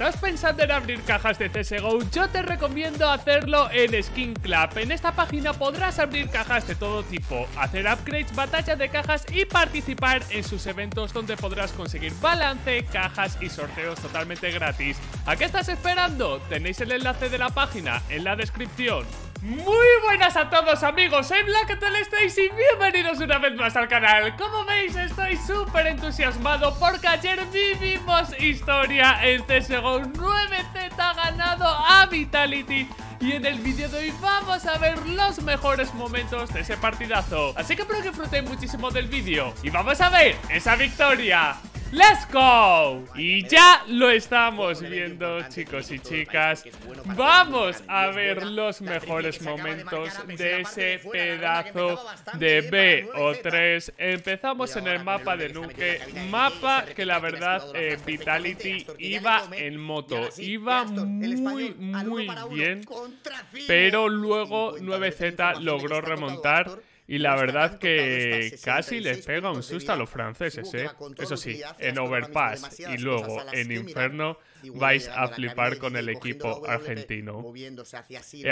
estás pensando en abrir cajas de CSGO, yo te recomiendo hacerlo en Skin Club. En esta página podrás abrir cajas de todo tipo, hacer upgrades, batalla de cajas y participar en sus eventos donde podrás conseguir balance, cajas y sorteos totalmente gratis. ¿A qué estás esperando? Tenéis el enlace de la página en la descripción. Muy buenas a todos amigos, soy Black tal estáis y bienvenidos una vez más al canal. Como veis estoy súper entusiasmado porque ayer vivimos historia. En CSGO 9Z ha ganado a Vitality. Y en el vídeo de hoy vamos a ver los mejores momentos de ese partidazo. Así que espero que disfrutéis muchísimo del vídeo. Y vamos a ver esa victoria ¡Let's go! Y ya lo estamos viendo, chicos y chicas. Vamos a ver los mejores momentos de ese pedazo de BO3. Empezamos en el mapa de Nuke. Mapa que la verdad eh, Vitality iba en moto. Iba muy, muy bien. Pero luego 9Z logró remontar. Y la verdad que casi les pega un susto a los franceses, ¿eh? Eso sí, en Overpass y luego en Inferno vais a flipar con el equipo argentino.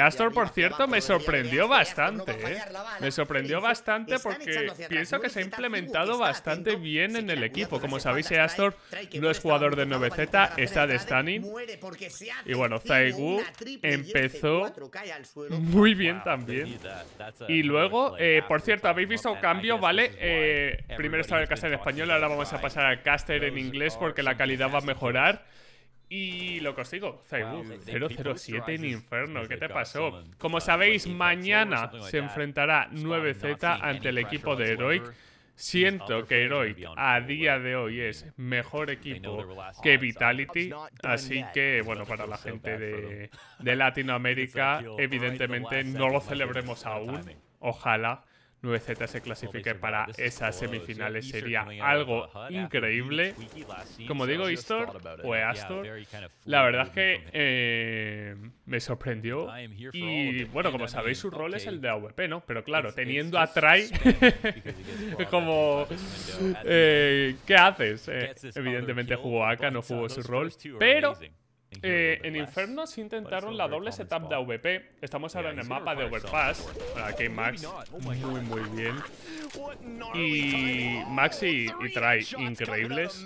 Astor, por cierto, me sorprendió bastante, ¿eh? Me sorprendió bastante porque pienso que se ha implementado bastante bien en el equipo. Como sabéis, Astor no es jugador de 9Z, está de Stunning. Y bueno, Zaigu empezó muy bien también. Y luego, eh, por cierto, habéis visto un cambio, ¿vale? Eh, primero estaba el caster en español, ahora vamos a pasar al caster en inglés porque la calidad va a mejorar. Y lo consigo, Zaibu, 007 en Inferno, ¿qué te pasó? Como sabéis, mañana se enfrentará 9Z ante el equipo de Heroic. Siento que Heroic a día de hoy es mejor equipo que Vitality, así que, bueno, para la gente de, de Latinoamérica, evidentemente no lo celebremos aún, ojalá. 9Z se clasifique para esas semifinales sería algo increíble. Como digo, Istor o Astor, la verdad es que eh, me sorprendió. Y bueno, como sabéis, su rol es el de AVP, ¿no? Pero claro, teniendo a Try, como, eh, ¿qué haces? Eh, evidentemente jugó AK, no jugó su rol, pero eh, en Inferno se intentaron la doble setup de AVP. Estamos ahora en el mapa de Overpass. Aquí Max, muy, muy bien. Y Max y, y Try, increíbles.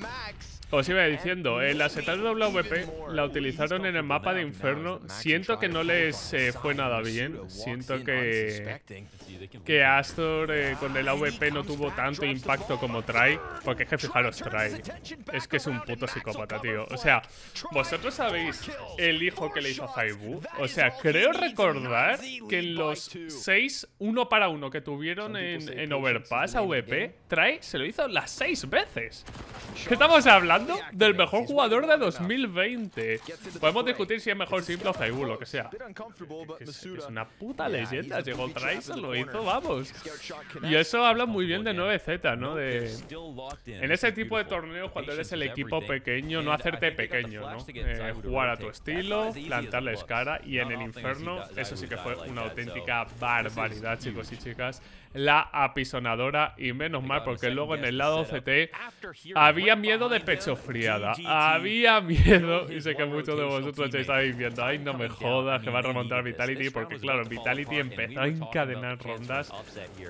Os iba diciendo, eh, la setup de WP la utilizaron en el mapa de Inferno. Siento que no les eh, fue nada bien. Siento que, que Astor eh, con el AVP no tuvo tanto impacto como Try. Porque es que fijaros, Try. Es que es un puto psicópata, tío. O sea, ¿vosotros sabéis el hijo que le hizo a Zaibu? O sea, creo recordar que en los 6 uno para uno que tuvieron en, en Overpass AVP, Try se lo hizo las 6 veces. ¿Qué estamos hablando? Del mejor jugador de 2020. Podemos discutir si es mejor simple o Zaibu, lo que sea. Es, una puta leyenda. Llegó Trice, lo hizo, vamos. Y eso habla muy bien de 9Z, ¿no? De, en ese tipo de torneos, cuando eres el equipo pequeño, no hacerte pequeño, ¿no? Eh, jugar a tu estilo, plantarles cara. Y en el infierno, eso sí que fue una auténtica barbaridad, chicos y chicas. La apisonadora. Y menos mal, porque luego en el lado CT había miedo de pecho friada. Había miedo, y sé que muchos de vosotros estáis viendo, ay, no me jodas, que va a remontar Vitality, porque claro, Vitality empezó a encadenar rondas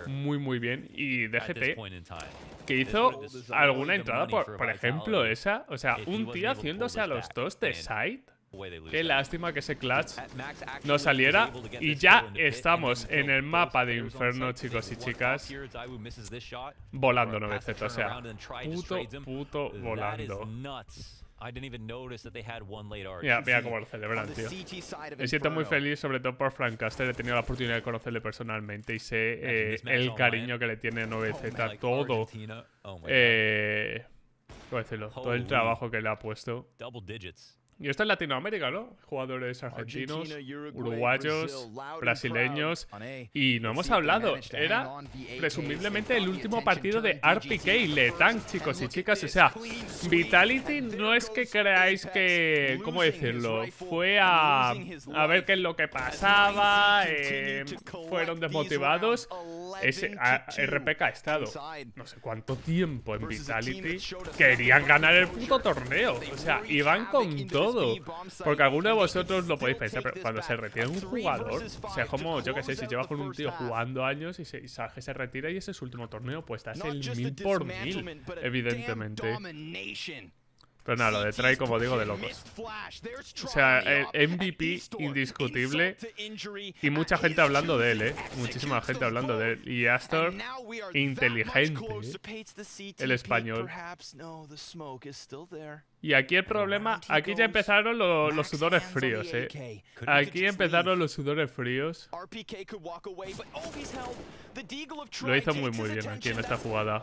muy, muy bien. Y DGT, que hizo alguna entrada, por, por ejemplo, esa, o sea, un tío haciéndose a los dos de side. Qué lástima que ese clutch no saliera. Y ya estamos en el mapa de Inferno, chicos y chicas. Volando 9Z, o sea Puto, puto volando. Mira, mira cómo lo celebran, tío. Me siento muy feliz, sobre todo por Frank Caster. He tenido la oportunidad de conocerle personalmente y sé eh, el cariño que le tiene 9Z. Todo. Eh, ¿Cómo decirlo? Todo el trabajo que le ha puesto. Y esto es Latinoamérica, ¿no? Jugadores argentinos, uruguayos, brasileños. Y no hemos hablado. Era presumiblemente el último partido de RPK Letang, chicos y chicas. O sea, Vitality no es que creáis que. ¿Cómo decirlo? Fue a, a ver qué es lo que pasaba. Eh, fueron desmotivados. Ese, RPK ha estado no sé cuánto tiempo en Vitality. Querían ganar el puto torneo. O sea, iban con todo. Porque alguno de vosotros lo podéis pensar, pero cuando se retira un jugador, o sea, como, yo que sé, si llevas con un tío jugando años y se, se retira y ese es su último torneo, pues estás el mil por mil, evidentemente. Pero nada, lo de Try, como digo, de locos. O sea, el MVP indiscutible y mucha gente hablando de él, ¿eh? Muchísima gente hablando de él. Y Astor, inteligente, ¿eh? el español. Y aquí el problema, aquí ya empezaron los sudores fríos, ¿eh? Aquí empezaron los sudores fríos. Lo hizo muy muy bien aquí en esta jugada.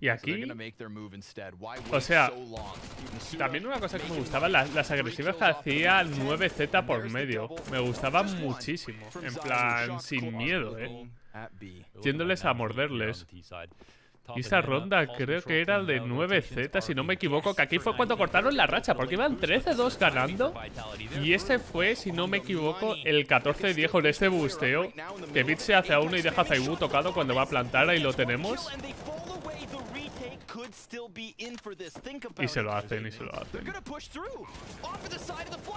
Y aquí, o sea, también una cosa que me gustaba, las, las agresivas que hacía 9Z por medio, me gustaban muchísimo, en plan, sin miedo, eh yéndoles a morderles. Y esa ronda creo que era de 9Z, si no me equivoco, que aquí fue cuando cortaron la racha, porque iban 13-2 ganando. Y este fue, si no me equivoco, el 14-10 con este busteo. Que Bit se hace a uno y deja a Zaibu tocado cuando va a plantar, ahí lo tenemos. Y se lo hacen, y se lo hacen.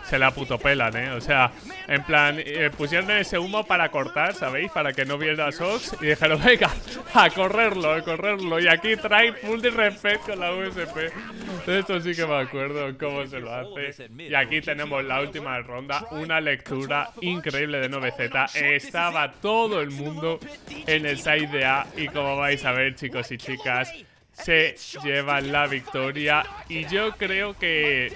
Se la putopelan, ¿eh? O sea, en plan, eh, pusieron ese humo para cortar, ¿sabéis? Para que no viera Sox. Y dijeron, venga, a correrlo, a correrlo. Y aquí trae full de respeto con la USP. esto sí que me acuerdo cómo se lo hace. Y aquí tenemos la última ronda. Una lectura increíble de 9Z. Estaba todo el mundo en el side de A. Y como vais a ver, chicos y chicas se llevan la victoria y yo creo que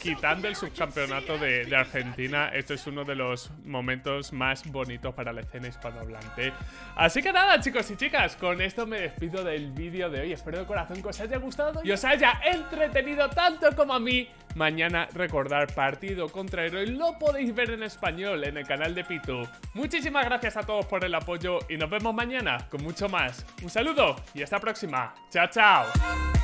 quitando el subcampeonato de, Argentina, esto es uno de los momentos más bonitos para la escena hispanohablante. Así que nada, chicos y chicas, con esto me despido del vídeo de hoy. Espero de corazón que os haya gustado y os haya entretenido tanto como a mí. Mañana recordar partido contra Héroe lo podéis ver en español en el canal de Pitu. Muchísimas gracias a todos por el apoyo y nos vemos mañana con mucho más. Un saludo y hasta la próxima. Chao, chao. Tchau!